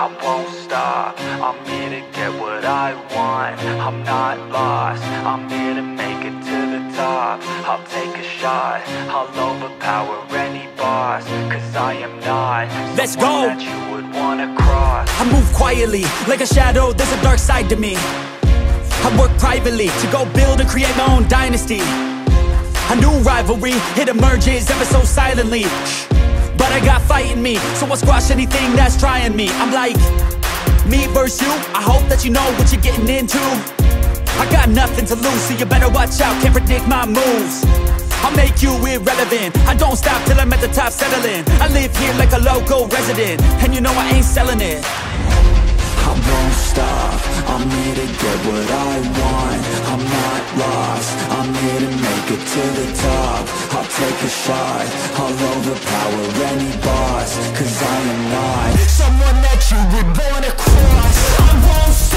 I won't stop. I'm here to get what I want. I'm not lost. I'm here to make it to the top. I'll take a shot. I'll overpower any boss Cause I am not Let's go. that you would wanna cross. I move quietly, like a shadow, there's a dark side to me. I work privately, to go build and create my own dynasty. A new rivalry, it emerges ever so silently Shh. I got fight in me, so I'll squash anything that's trying me. I'm like, me versus you, I hope that you know what you're getting into. I got nothing to lose, so you better watch out, can't predict my moves. I'll make you irrelevant. I don't stop till I'm at the top settling. I live here like a local resident And you know I ain't selling it. I won't stop, I'm here to get what I want. I'm not lost, I'm here to to the top. I'll take a shot, I'll overpower any boss Cause I am not. Someone that you would wanna cross. I won't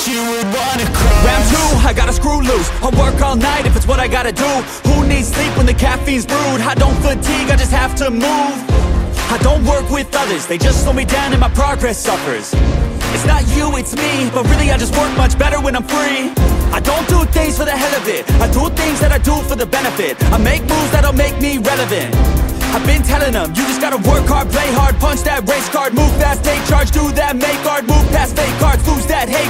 that you would wanna cross Round two, I gotta screw loose. I'll work all night if it's what I gotta do. Who needs sleep when the caffeine's brewed? I don't fatigue, I just have to move. I don't work with others, they just slow me down and my progress suffers. It's not you, it's me, but really I just work much better when I'm free. I don't do things for the hell of it. I do things that I do for the benefit. I make moves that'll make me relevant. I've been telling them, you just gotta work hard, play hard Punch that race card, move fast, take charge Do that, make art, move past fake cards Lose that hate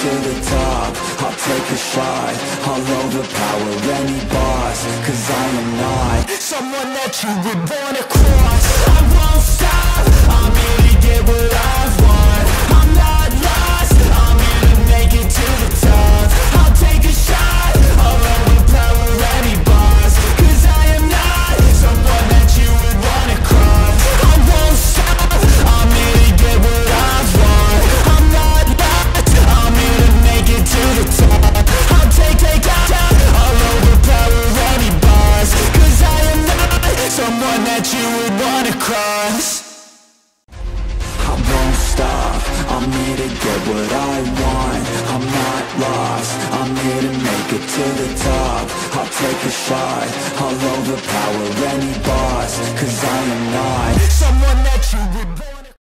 to the top. I'll take a shot, I'll overpower any boss Cause I am not someone that you would wanna cross. I won't stop, I'm get what I want that you would wanna cross. I won't stop, I'm here to get what I want. I'm not lost, I'm here to make it to the top. I'll take a shot, I'll overpower any